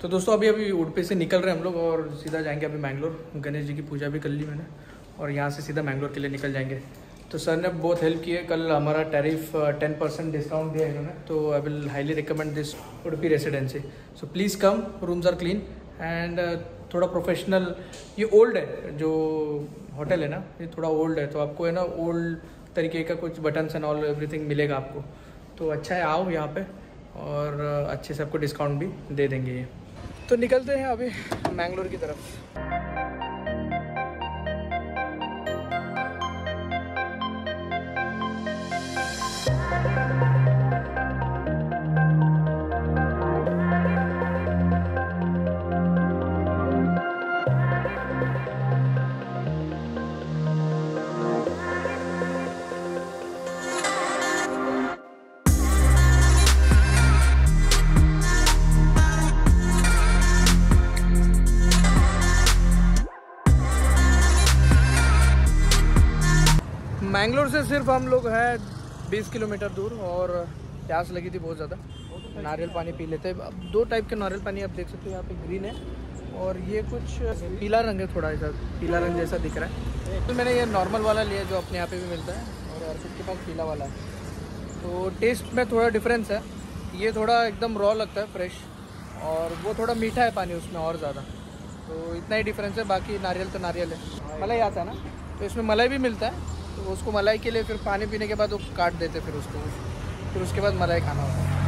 तो दोस्तों, अभी अभी उड़पे से निकल रहे हैं हम लोग और सीधा जाएँगे अभी मैंगलोर। गणेश जी की पूजा भी कर ली मैंने और यहाँ से सीधा मैंगलोर के लिए निकल जाएँगे। तो सर ने बहुत हेल्प की है कल हमारा टैरिफ टेन परसेंट डिस्काउंट दिया इन्होंने। तो I will highly recommend this Udupi Residency so please come rooms are clean and थोड़ा प्रोफेशनल ये ओल्ड है, जो होटल है ना, ये थोड़ा ओल्ड है तो आपको है ना ओल्ड तरीके का कुछ बटन्स एंड ऑल एवरीथिंग मिलेगा आपको। तो अच्छा है, आओ यहाँ पे, और अच्छे से आपको डिस्काउंट भी दे देंगे ये। तो निकलते हैं अभी, मैंगलोर की तरफ़। मैंगलोर से सिर्फ़ हम लोग हैं 20 किलोमीटर दूर और प्यास लगी थी बहुत ज़्यादा। नारियल पानी पी लेते अब दो टाइप के नारियल पानी आप देख सकते हो, यहाँ पे ग्रीन है और ये कुछ पीला रंग है थोड़ा ऐसा, पीला रंग जैसा दिख रहा है। तो मैंने ये नॉर्मल वाला लिया जो अपने यहाँ पे भी मिलता है और अर्पित के पास पीला वाला है। तो टेस्ट में थोड़ा डिफरेंस है। ये थोड़ा एकदम रॉ लगता है फ्रेश और वो थोड़ा मीठा है पानी उसमें और ज़्यादा। तो इतना ही डिफरेंस है, बाकी नारियल तो नारियल है। मलाई आता है ना तो इसमें मलाई भी मिलता है। उसको मलाई के लिए फिर पानी पीने के बाद वो काट देते फिर उसको। फिर उसके बाद मलाई खाना होता है।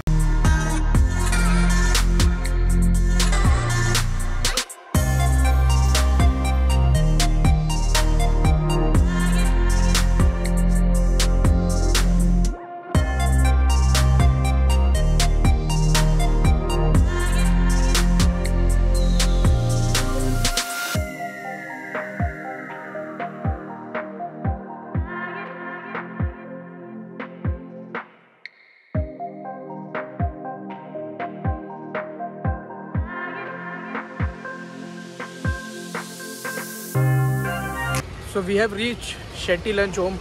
So, we have reached Shetty Lunch Home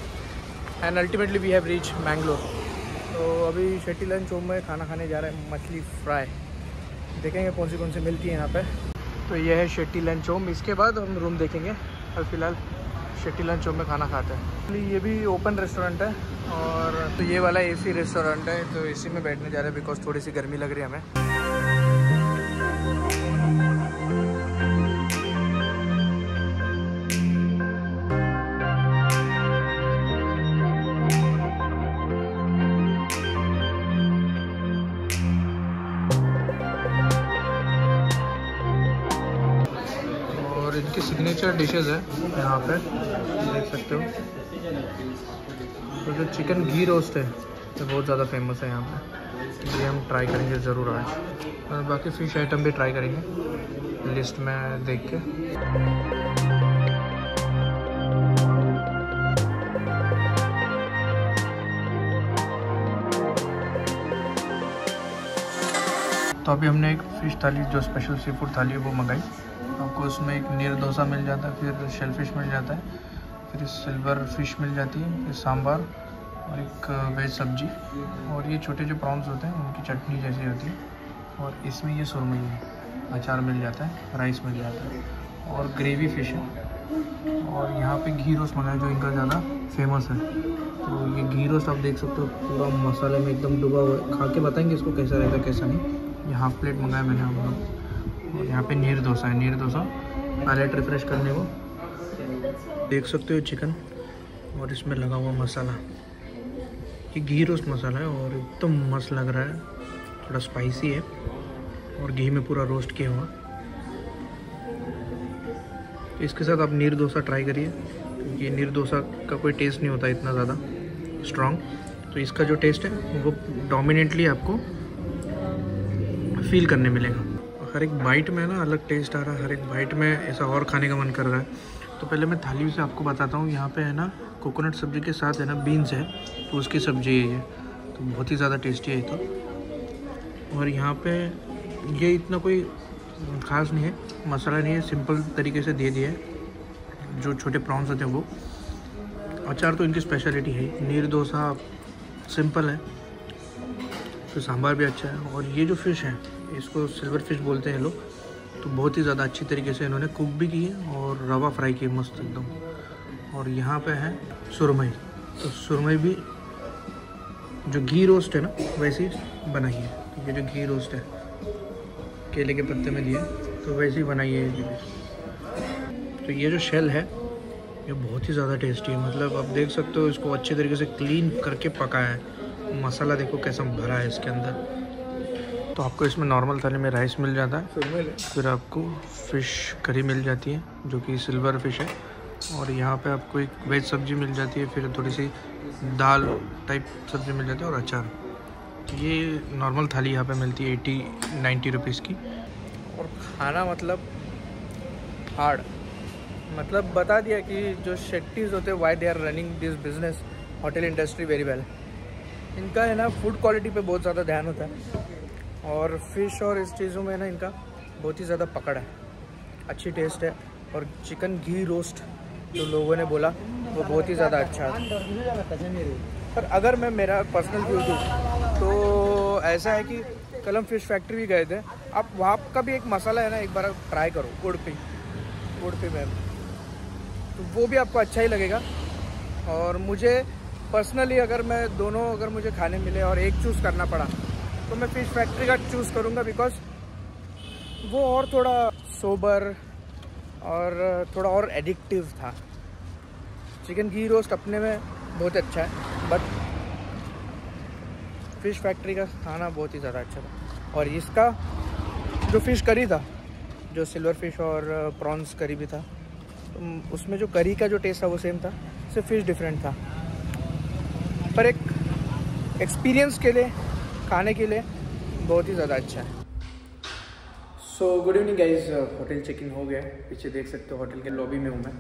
and ultimately we have reached Mangalore. तो अभी शेट्टी लंच होम में खाना खाने जा रहे हैं मछली फ्राई देखेंगे कौन सी कौन सी मिलती है यहाँ पे. तो ये है शेट्टी लंच होम इसके बाद हम रूम देखेंगे. और फ़िलहाल शेट्टी लंच होम में खाना खाते हैं. ये भी ओपन रेस्टोरेंट है और तो ये वाला एसी रेस्टोरेंट है तो एसी में बैठने जा रहे हैं बिकॉज़ थोड़ी सी गर्मी लग रही है हमें. इनकी सिग्नेचर डिशेज़ है यहाँ पे देख सकते हो। तो जो चिकन घी रोस्ट है, ये बहुत ज़्यादा फ़ेमस है यहाँ पे। ये हम ट्राई करेंगे ज़रूर आज। और बाकी फ़िश आइटम भी ट्राई करेंगे लिस्ट में देख के। तो अभी हमने एक फ़िश थाली, जो स्पेशल सी फ़ूड थाली है, वो मंगाई। आपको उसमें एक नीर डोसा मिल जाता है, फिर शेल फ़िश मिल जाता है, फिर सिल्वर फ़िश मिल जाती है, फिर सांभर और एक वेज सब्ज़ी। और ये छोटे जो प्रॉन्स होते हैं, उनकी चटनी जैसी होती है। और इसमें ये सुरमई है, अचार मिल जाता है राइस मिल जाता है और ग्रेवी फ़िश है। और यहाँ पे घी रोस्ट मंगाया, जो इनका ज़्यादा फ़ेमस है। तो ये घी रोस्ट आप देख सकते हो, पूरा मसाले में एकदम डूबा हुआ है। खा के बताएँगे इसको कैसा रहेगा कैसा नहीं। ये हाफ़ प्लेट मंगाया मैंने हम लोग। और यहाँ पे नीर डोसा है, नीर डोसा। पैलेट रिफ्रेश करने को। देख सकते हो चिकन और इसमें लगा हुआ मसाला। ये घी रोस्ट मसाला है और एकदम मस्त लग रहा है। थोड़ा स्पाइसी है। और घी में पूरा रोस्ट किया हुआ। तो इसके साथ आप नीर डोसा ट्राई करिए। क्योंकि नीर डोसा का कोई टेस्ट नहीं होता इतना ज़्यादा स्ट्रॉन्ग तो इसका जो टेस्ट है, वो डोमिनेटली आपको फील करने मिलेगा। हर एक बाइट में ना अलग टेस्ट आ रहा है, हर एक बाइट में ऐसा और खाने का मन कर रहा है। तो पहले मैं थाली से आपको बताता हूँ, यहाँ पे है ना कोकोनट सब्ज़ी के साथ है ना बीन्स है तो उसकी सब्ज़ी है ये। तो बहुत ही ज़्यादा टेस्टी है तो। और यहाँ पे ये इतना कोई खास नहीं है, मसाला नहीं है सिंपल तरीके से दे दिया है, जो छोटे प्रॉन्स होते हैं वो। अचार तो इनकी स्पेशलिटी है नीर डोसा सिंपल है, फिर सांभर भी अच्छा है, और ये जो फ़िश है इसको सिल्वर फ़िश बोलते हैं लोग। तो बहुत ही ज़्यादा अच्छी तरीके से इन्होंने कुक भी की है और रवा फ्राई की मस्त एकदम। और यहाँ पे है सुरमई। तो सुरमई भी जो घी रोस्ट है ना, वैसी बनाई है। तो ये जो घी रोस्ट है, केले के पत्ते में दिए तो वैसे ही बनाई है ये तो ये जो शेल है, ये बहुत ही ज़्यादा टेस्टी है। मतलब आप देख सकते हो, इसको अच्छे तरीके से क्लीन करके पकाया है। मसाला देखो कैसा भरा है इसके अंदर। तो आपको इसमें नॉर्मल थाली में राइस मिल जाता है। फिर आपको फ़िश करी मिल जाती है जो कि सिल्वर फ़िश है। और यहाँ पे आपको एक वेज सब्ज़ी मिल जाती है फिर थोड़ी सी दाल टाइप सब्ज़ी मिल जाती है और अचार। ये नॉर्मल थाली यहाँ पे मिलती है एटी नाइन्टी रुपीज़ की। और खाना मतलब हार्ड मतलब बता दिया कि जो शेट्टीज होते हैं why they are running this business hotel industry very well इनका है ना फ़ूड क्वालिटी पे बहुत ज़्यादा ध्यान होता है। और फ़िश और इस चीज़ों में ना इनका, बहुत ही ज़्यादा पकड़ है। अच्छी टेस्ट है। और चिकन घी रोस्ट जो लोगों ने बोला, वो बहुत ही ज़्यादा अच्छा है। पर अगर मैं, मेरा पर्सनल व्यू दूँ तो ऐसा है कि कल हम फ़िश फैक्ट्री भी गए थे। आप वहाँ का भी एक मसाला है ना, एक बार ट्राई करो गुड़ पे गुड़ पे मैम। तो वो भी आपको अच्छा ही लगेगा। और मुझे पर्सनली अगर मैं दोनों अगर मुझे खाने मिले और एक चूज़ करना पड़ा तो मैं फ़िश फैक्ट्री का चूज़ करूँगा बिकॉज़ वो और थोड़ा सोबर और थोड़ा और एडिक्टिव था। चिकन घी रोस्ट अपने में बहुत अच्छा है बट फ़िश फैक्ट्री का खाना बहुत ही ज़्यादा अच्छा था। और इसका जो फ़िश करी था, जो सिल्वर फ़िश और प्रॉन्स करी भी था उसमें जो करी का जो टेस्ट था वो सेम था, सिर्फ़ फ़िश डिफरेंट था। पर एक एक्सपीरियंस के लिए खाने के लिए बहुत ही ज़्यादा अच्छा है। So good evening guys hotel check in हो गया। पीछे देख सकते हो होटल के लॉबी में हूँ मैं।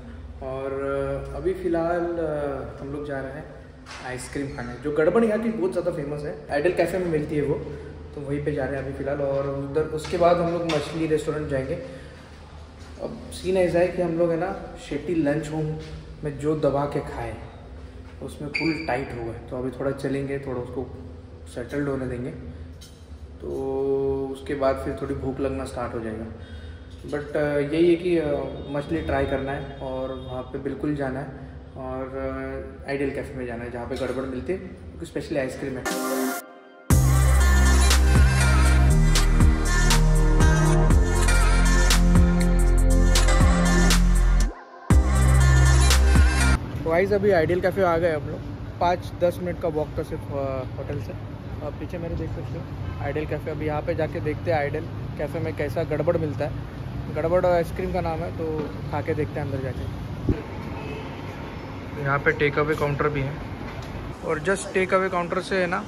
और uh, अभी फ़िलहाल uh, हम लोग जा रहे हैं आइसक्रीम खाने। जो गड़बड़ यहाँ की बहुत ज़्यादा फ़ेमस है। आइडल कैफ़े में मिलती है वो। तो वहीं पे जा रहे हैं अभी फ़िलहाल। और उधर उसके बाद हम लोग मछली रेस्टोरेंट जाएँगे। अब सीन ऐसा है कि हम लोग है ना शेटी लंच होम में जो दबा के खाए उसमें फुल टाइट हो गए। तो अभी थोड़ा चलेंगे थोड़ा उसको सेटल्ड होने देंगे। तो उसके बाद फिर थोड़ी भूख लगना स्टार्ट हो जाएगा। बट यही है कि मछली ट्राई करना है और वहाँ पे बिल्कुल जाना है और आइडियल कैफ़े में जाना है जहाँ पे गड़बड़ मिलती है, क्योंकि स्पेशली आइसक्रीम है। वाइज अभी आइडियल कैफ़े आ गए हम लोग। पाँच, दस मिनट का वॉक था सिर्फ़ होटल से। अब पीछे मेरे देख सकते हो आइडल कैफ़े अभी यहाँ पे जाके देखते हैं आइडल कैफ़े में कैसा गड़बड़ मिलता है। गड़बड़ आइसक्रीम का नाम है तो खा के देखते हैं अंदर जाके। यहाँ पे टेक अवे काउंटर भी है। और जस्ट टेक अवे काउंटर से है ना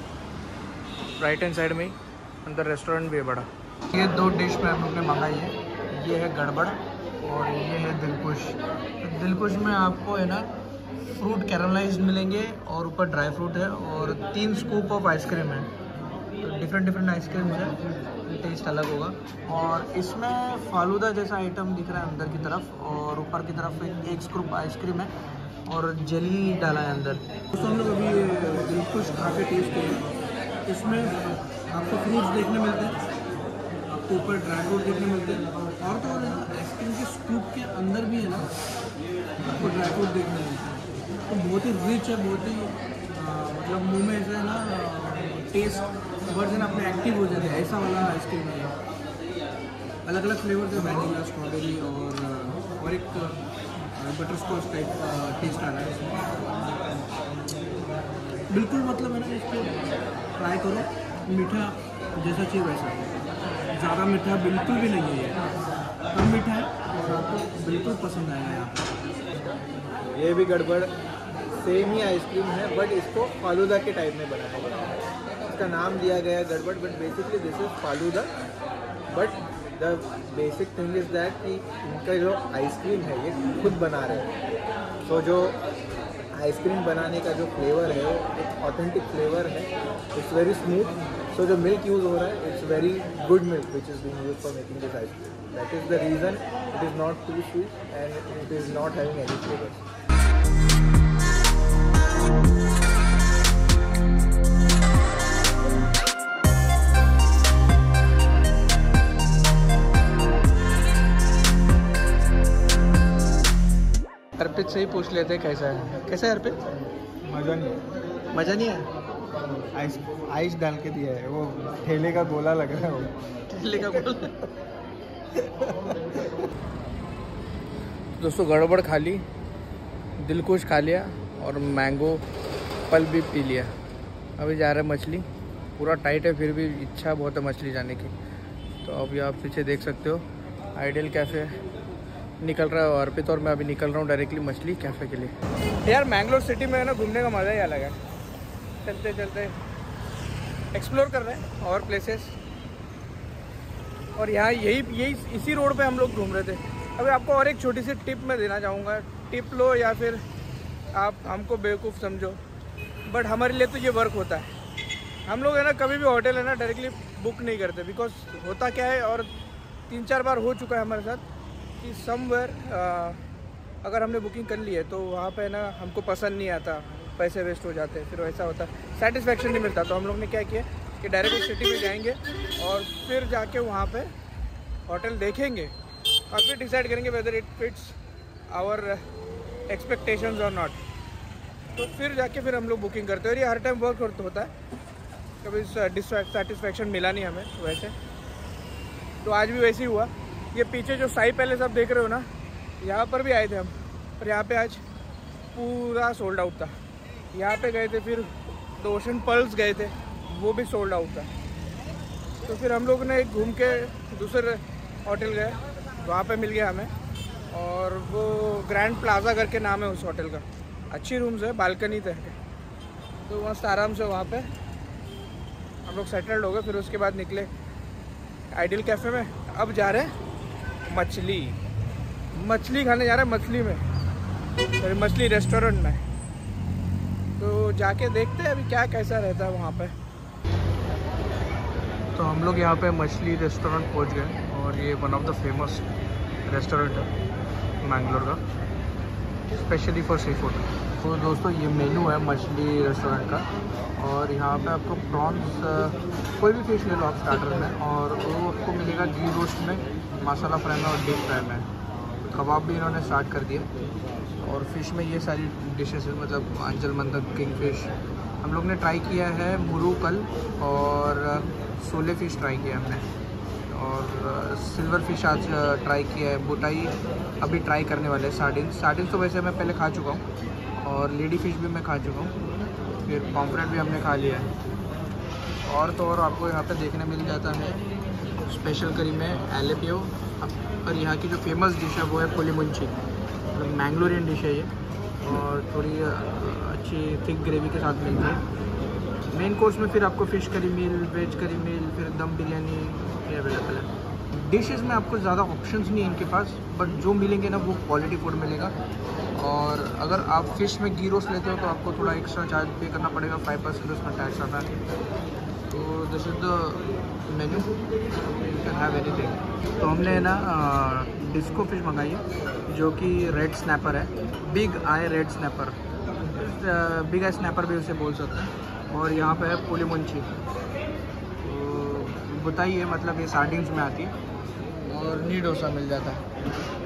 राइट हैंड साइड में ही, अंदर रेस्टोरेंट भी है बड़ा। ये दो डिश में हम लोग ने मंगाई है। ये है गड़बड़ और ये है दिलकुश। दिलकुश में आपको है ना फ्रूट कैरमलाइज मिलेंगे और ऊपर ड्राई फ्रूट है और तीन स्कूप ऑफ़ आइसक्रीम है। तो डिफरेंट डिफरेंट आइसक्रीम है टेस्ट अलग होगा। और इसमें फालूदा जैसा आइटम दिख रहा है अंदर की तरफ़ और ऊपर की तरफ़ एक, एक स्कूप आइसक्रीम है और जली डाला है अंदर। तो हम लोग अभी दिलखुश खा के टेस्ट किए इसमें आपको फ्रूट्स देखने मिलते हैं आपको ऊपर ड्राई फ्रूट देखने मिलते हैं। और तो आइसक्रीम के स्कूप के अंदर भी है ना आपको ड्राई फ्रूट देखने मिलते हैं। तो बहुत ही रिच है, बहुत ही मतलब मुँह में ऐसा है ना टेस्ट वर्जन अपने एक्टिव हो जाते हैं। ऐसा वाला आइसक्रीम है। अलग अलग फ्लेवर है वैनिला स्ट्रॉबेरी और और एक बटर स्कॉच टाइप टेस्ट आ रहा है। बिल्कुल मतलब है ना इसको ट्राई करो, मीठा जैसा चाहिए वैसा। ज़्यादा मीठा बिल्कुल भी नहीं है कम मीठा है और आपको बिल्कुल पसंद आएगा यहाँ ये भी गड़बड़। सेम ही आइसक्रीम है बट इसको फालूदा के टाइप में बनाया गया है। इसका नाम दिया गया है गड़बड़ but basically this is falooda. But the basic thing is that कि इनका जो आइसक्रीम है, ये खुद बना रहे हैं। तो जो आइसक्रीम बनाने का जो फ्लेवर है, वो एक ऑथेंटिक फ्लेवर है। इट्स वेरी स्मूथ सो जो मिल्क यूज़ हो रहा है it's very good milk which is being use for making this ice cream that is the reason it is not too sweet and it is not having any flavours Arpit से ही पूछ लेते हैं कैसा है। कैसा है अर्पित? मज़ा नहीं मज़ा नहीं है? आइस आइस डाल के दिया है। वो ठेले का गोला लग रहा है वो। ठेले का बोल दोस्तों गड़बड़ खा ली। दिल दिलकुश खा लिया। और मैंगो पल भी पी लिया। अभी जा रहा है मछली। पूरा टाइट है, फिर भी इच्छा बहुत है मछली जाने की। तो अभी आप पीछे देख सकते हो। आइडियल कैफ़े निकल रहा है अर्पित और मैं अभी निकल रहा हूँ डायरेक्टली मछली कैफ़े के लिए। यार मैंगलोर सिटी में है ना, घूमने का मज़ा ही अलग है। चलते चलते। एक्सप्लोर कर रहे हैं और प्लेसेस और यहाँ यही यही, इसी रोड पे हम लोग घूम रहे थे। अभी आपको और एक छोटी सी टिप मैं देना चाहूँगा। टिप लो या फिर आप हमको बेवकूफ़ समझो। बट हमारे लिए तो ये वर्क होता है। हम लोग है ना, कभी भी होटल है ना डायरेक्टली बुक नहीं करते। बिकॉज़ होता क्या है और तीन चार बार हो चुका है हमारे साथ कि समवेयर अगर हमने बुकिंग कर ली है तो वहाँ पे ना, हमको पसंद नहीं आता। पैसे वेस्ट हो जाते हैं फिर वैसा होता। है सेटिस्फेक्शन नहीं मिलता। तो हम लोग ने क्या किया कि डायरेक्ट सिटी में जाएँगे और फिर जाके वहाँ पे होटल देखेंगे और फिर डिसाइड करेंगे whether it fits our expectations और नॉट तो फिर जाके फिर हम लोग बुकिंग करते हैं। और ये हर टाइम वर्क होता है। कभी सेटिस्फेक्शन मिला नहीं हमें वैसे। तो आज भी वैसे ही हुआ। ये पीछे जो साई पैलेस आप देख रहे हो ना, यहाँ पर भी आए थे हम। पर यहाँ पे आज पूरा सोल्ड आउट था। यहाँ पे गए थे फिर दो ओशन पल्स गए थे। वो भी सोल्ड आउट था। तो फिर हम लोग ने घूम के दूसरे होटल गए। वहाँ पे मिल गया हमें। और वो ग्रैंड प्लाजा करके नाम है उस होटल का। अच्छी रूम्स है बालकनी तक है तो मस्त आराम से वहाँ पे हम लोग सेटल्ड हो गए, फिर उसके बाद निकले आइडियल कैफ़े में। अब जा रहे हैं मछली। मछली खाने जा रहे हैं मछली में। सॉरी मछली रेस्टोरेंट में। तो जाके देखते हैं अभी क्या कैसा रहता है वहाँ पे। तो हम लोग यहाँ पे मछली रेस्टोरेंट पहुँच गए। और ये one of the famous restaurant है मैंगलोर का स्पेशली फॉर सी फ़ूड तो दोस्तों, ये मेनू है मछली रेस्टोरेंट का और यहाँ पे आपको प्रॉन्स कोई भी फ़िश ले लो आप स्टार्टर में और वो आपको मिलेगा घी रोस्ट में मसाला फ्राई में और डीप फ्राई में कबाब भी इन्होंने स्टार्ट कर दिए और फ़िश में ये सारी डिशेस है मतलब अंजल मंदक किंग फ़िश हम लोग ने ट्राई किया है मुरू कल और सोले फ़िश ट्राई किया हमने। और सिल्वर फ़िश आज ट्राई किया है। बुटाई अभी ट्राई करने वाले हैं सार्डिन सार्डिन तो वैसे मैं पहले खा चुका हूँ और लेडी फ़िश भी मैं खा चुका हूँ। फिर पॉम्फ्रेट भी हमने खा लिया है। और तो और आपको यहाँ पे देखने मिल जाता है स्पेशल करी में एलेपियो और यहाँ की जो फ़ेमस डिश है वो है पुलीमुंची मैंगलोरियन डिश है ये। और थोड़ी अच्छी थिक ग्रेवी के साथ मिलती है। मेन कोर्स में फिर आपको फ़िश करी मील वेज करी मील फिर दम बिरयानी अवेलेबल है। डिशेस में आपको ज़्यादा ऑप्शंस नहीं है इनके पास बट जो मिलेंगे ना वो क्वालिटी फ़ूड मिलेगा। और अगर आप फ़िश में गी रोस्ट लेते हो तो आपको थोड़ा एक्स्ट्रा चार्ज पे करना पड़ेगा फाइव परसेंट उसमें टैक्स आता है। तो this is the menu you can have anything तो हमने ना डिस्को फ़िश मंगाई है, जो कि रेड स्नैपर है। Big eye red snapper big eye snapper भी उसे बोल सकते हैं। और यहाँ पे है पुलीमुंची। तो बताइए मतलब ये सार्डिंग्स में आती है। और नी डोसा मिल जाता है।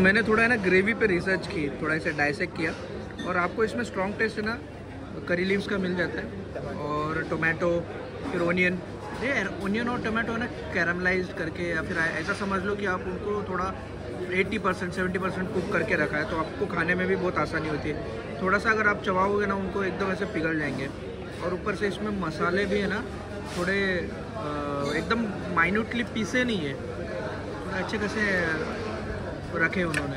मैंने थोड़ा है ना ग्रेवी पे रिसर्च की, थोड़ा इसे डाइसेक्ट किया। और आपको इसमें स्ट्रॉन्ग टेस्ट है ना करी लीव्स का मिल जाता है। और टोमेटो फिर ओनियन ये ओनियन और टोमेटो है ना कैरमलाइज करके या फिर ऐसा समझ लो कि आप उनको थोड़ा eighty percent seventy percent cook करके रखा है तो आपको खाने में भी बहुत आसानी होती है। थोड़ा सा अगर आप चबाओगे ना, उनको एकदम ऐसे पिघल जाएँगे। और ऊपर से इसमें मसाले भी है ना, थोड़े एकदम माइन्यूटली पीसे नहीं है। अच्छे रखे उन्होंने।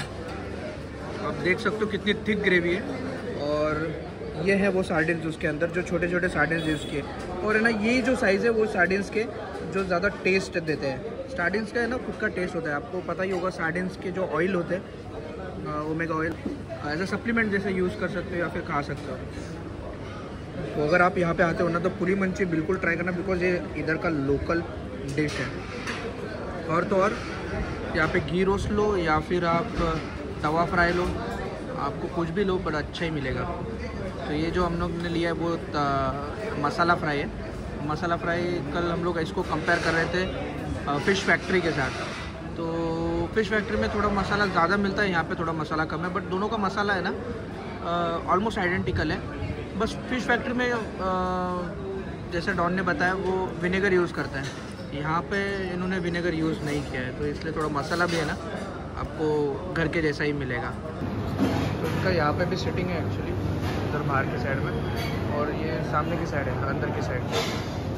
आप देख सकते हो कितनी थिक ग्रेवी है। और ये है वो सार्डिन्स उसके अंदर, जो छोटे छोटे सार्डिन्स यूज़ किए। और है ना, ये जो साइज़ है वो सार्डिन्स के जो ज़्यादा टेस्ट देते हैं। सार्डिन्स का है ना, खुद का टेस्ट होता है। आपको पता ही होगा सार्डिन्स के जो ऑयल होते हैं omega oil as a supplement जैसे यूज़ कर सकते हो या फिर खा सकते हो। तो अगर आप यहाँ पे आते हो ना तो पूरी मंची बिल्कुल ट्राई करना बिकॉज़ ये इधर का लोकल डिश है। और तो और यहाँ पे घी रोस्ट लो या फिर आप तवा फ्राई लो। आपको कुछ भी लो बट अच्छा ही मिलेगा। तो ये जो हम लोग ने लिया है वो मसाला फ्राई है। मसाला फ्राई कल हम लोग इसको कंपेयर कर रहे थे फ़िश फैक्ट्री के साथ। तो फ़िश फैक्ट्री में थोड़ा मसाला ज़्यादा मिलता है यहाँ पे थोड़ा मसाला कम है। बट दोनों का मसाला है ना ऑलमोस्ट आइडेंटिकल है। बस फ़िश फैक्ट्री में आ, जैसे डॉन ने बताया वो विनेगर यूज़ करते हैं। यहाँ पे इन्होंने विनेगर यूज़ नहीं किया है तो इसलिए थोड़ा मसाला भी है ना, आपको घर के जैसा ही मिलेगा। तो इनका यहाँ पे भी सिटिंग है एक्चुअली उधर बाहर की साइड में, और ये सामने की साइड है, अंदर की साइड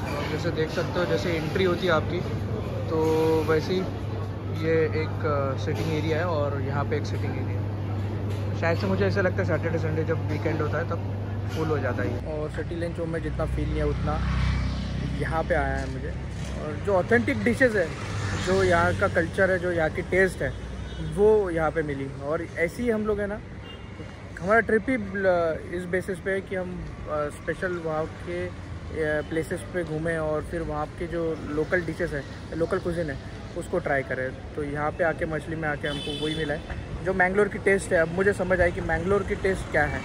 और जैसे देख सकते हो, जैसे एंट्री होती है आपकी तो वैसे ही ये एक सिटिंग एरिया है, और यहाँ पे एक सिटिंग एरिया है। शायद से मुझे ऐसा लगता है सैटरडे संडे जब वीकेंड होता है, तब फुल हो जाता है और सिटी लंच में जितना फील नहीं है उतना यहाँ पे आया है मुझे। और जो ऑथेंटिक डिशेज़ है, जो यहाँ का कल्चर है, जो यहाँ की टेस्ट है, वो यहाँ पे मिली। और ऐसी ही हम लोग है ना, हमारा ट्रिप ही इस बेसिस पे है कि हम स्पेशल वहाँ के प्लेसेस पे घूमें और फिर वहाँ के जो लोकल डिशेस है लोकल कुजिन है, उसको ट्राई करें। तो यहाँ पे आके मछली में आके हमको वही मिला है। जो मैंगलोर की टेस्ट है, अब मुझे समझ आई कि मैंगलोर की टेस्ट क्या है।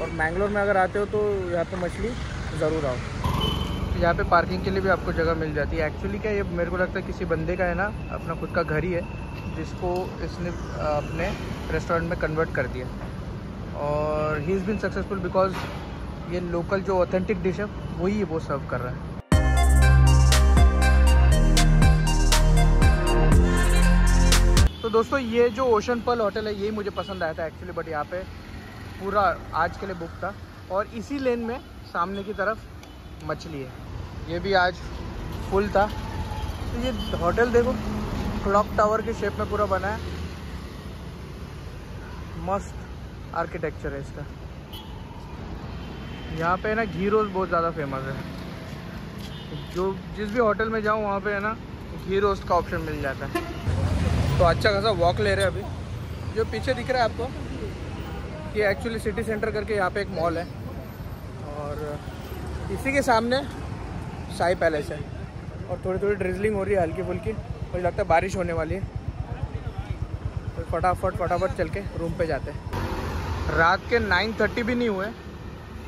और मैंगलोर में अगर आते हो तो यहाँ पे मछली ज़रूर आओ। यहाँ पे पार्किंग के लिए भी आपको जगह मिल जाती है। एक्चुअली क्या ये मेरे को लगता है किसी बंदे का है ना, अपना खुद का घर ही है, जिसको इसने अपने रेस्टोरेंट में कन्वर्ट कर दिया। और he is been successful because ये लोकल जो ऑथेंटिक डिश है, वही वो सर्व कर रहा है। तो दोस्तों, ये जो ओशन पल होटल है, यही मुझे पसंद आया था एक्चुअली बट यहाँ पे पूरा आज के लिए बुक था। और इसी लेन में सामने की तरफ़ मछली है। ये भी आज फुल था। तो ये होटल देखो, क्लॉक टावर के शेप में पूरा बना है। मस्त आर्किटेक्चर है इसका। यहाँ पे ना, घी रोज़ बहुत ज़्यादा फ़ेमस है। जो जिस भी होटल में जाऊँ, वहाँ पे है ना, घी रोस्ट का ऑप्शन मिल जाता है। तो अच्छा खासा वॉक ले रहे हैं अभी। जो पीछे दिख रहा है आपको, ये एक्चुअली सिटी सेंटर करके यहाँ पे एक मॉल है। और इसी के सामने शाही पैलेस है और थोड़ी थोड़ी ड्रिजलिंग हो रही है हल्की फुल्की। मुझे लगता है बारिश होने वाली है। तो फटाफट फटाफट चल के रूम पे जाते हैं। रात के 9:30 भी नहीं हुए,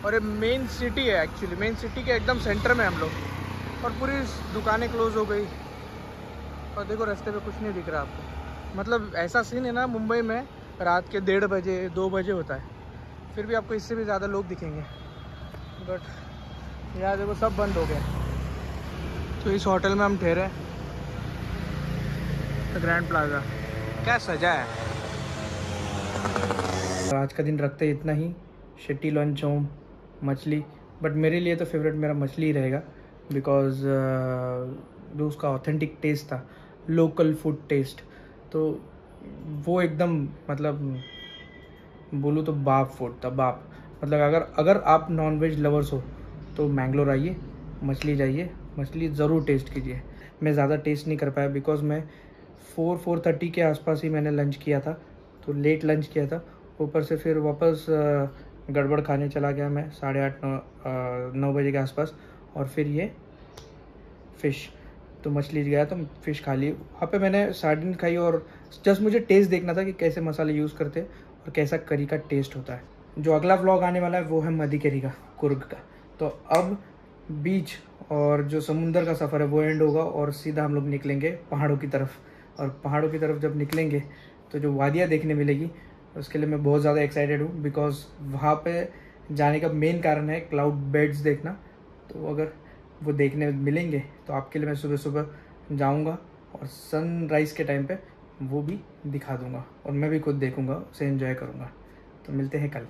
और ये मेन सिटी है एक्चुअली मेन सिटी के एकदम सेंटर में हम लोग। और पूरी दुकानें क्लोज हो गई। और देखो, रास्ते पे कुछ नहीं दिख रहा आपको। मतलब ऐसा सीन है ना मुंबई में, रात के डेढ़ बजे, दो बजे होता है। फिर भी आपको इससे भी ज़्यादा लोग दिखेंगे। बट यहाँ देखो सब बंद हो गए। तो इस होटल में हम ठहरे। Grand Plaza. क्या सजा है? तो आज का दिन रखते इतना ही। शिट्टी लंच हो मछली। बट मेरे लिए तो फेवरेट मेरा मछली ही रहेगा। बिकॉज़ uh, जो उसका ऑथेंटिक टेस्ट था लोकल फ़ूड टेस्ट तो वो एकदम मतलब बोलूँ तो बाप फ़ूड था बाप। मतलब अगर अगर आप नॉन वेज लवर्स हो तो मैंगलोर आइए मछली जाइए। मछली ज़रूर टेस्ट कीजिए। मैं ज़्यादा टेस्ट नहीं कर पाया बिकॉज़ मैं फोर फोर थर्टी के आसपास ही मैंने लंच किया था। तो लेट लंच किया था। ऊपर से फिर वापस गड़बड़ खाने चला गया मैं साढ़े आठ, नौ नौ बजे के आसपास। और फिर ये फ़िश तो मछली गया तो फ़िश खा ली। वहाँ पे मैंने सार्डिन खाई और जस्ट मुझे टेस्ट देखना था कि कैसे मसाले यूज़ करते और कैसा करी का टेस्ट होता है। जो अगला व्लॉग आने वाला है वो है मदी करी का, कुर्ग का। तो अब बीच और जो समुंदर का सफ़र है, वो एंड होगा और सीधा हम लोग निकलेंगे पहाड़ों की तरफ़। और पहाड़ों की तरफ़ जब निकलेंगे तो जो वादियाँ देखने मिलेगी, उसके लिए मैं बहुत ज़्यादा एक्साइटेड हूँ बिकॉज़ वहाँ पे जाने का मेन कारण है क्लाउड बेड्स देखना। तो अगर वो देखने मिलेंगे तो आपके लिए मैं सुबह सुबह जाऊँगा और सनराइज़ के टाइम पे वो भी दिखा दूँगा और मैं भी खुद देखूँगा, उसे एंजॉय करूँगा। तो मिलते हैं कल।